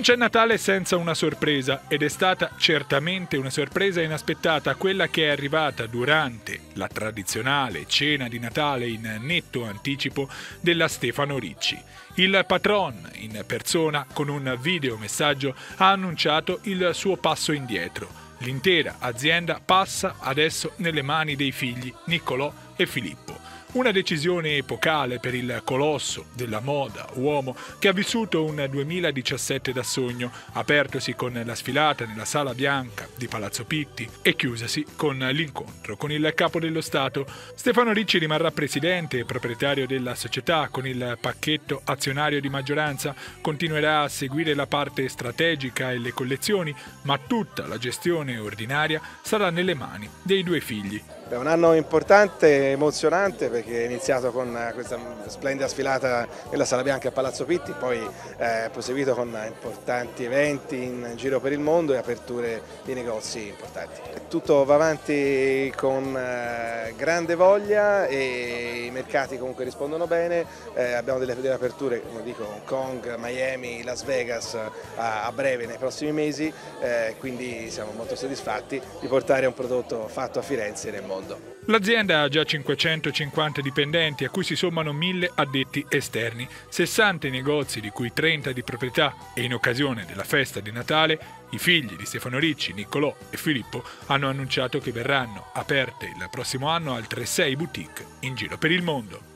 c'è Natale senza una sorpresa ed è stata certamente una sorpresa inaspettata quella che è arrivata durante la tradizionale cena di Natale in netto anticipo della Stefano Ricci. Il patron in persona con un videomessaggio ha annunciato il suo passo indietro. L'intera azienda passa adesso nelle mani dei figli Niccolò e Filippo. Una decisione epocale per il colosso della moda uomo che ha vissuto un 2017 da sogno, apertosi con la sfilata nella Sala Bianca di Palazzo Pitti e chiusasi con l'incontro con il capo dello Stato. Stefano Ricci rimarrà presidente e proprietario della società con il pacchetto azionario di maggioranza, continuerà a seguire la parte strategica e le collezioni, ma tutta la gestione ordinaria sarà nelle mani dei due figli. È un anno importante, emozionante perché è iniziato con questa splendida sfilata nella Sala Bianca a Palazzo Pitti, poi è proseguito con importanti eventi in giro per il mondo e aperture di negozi importanti. Tutto va avanti con eh, grande voglia e i mercati comunque rispondono bene, eh, abbiamo delle, aperture come dico Hong Kong, Miami, Las Vegas a, a breve nei prossimi mesi, eh, quindi siamo molto soddisfatti di portare un prodotto fatto a Firenze nel mondo. L'azienda ha già 550 dipendenti a cui si sommano 1000 addetti esterni, 60 negozi di cui 30 di proprietà e in occasione della festa di Natale i figli di Stefano Ricci, Niccolò e Filippo hanno annunciato che verranno aperte il prossimo anno altre 6 boutique in giro per il mondo.